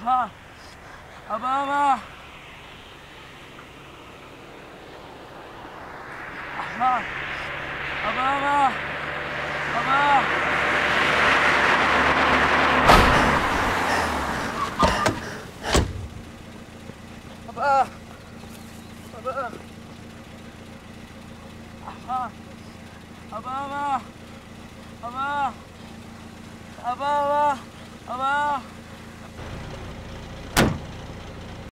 Aha! Ababa! Aha! Ababa! Ababa! Ababa! Ababa! Aha! Ababa! Ababa! Ababa!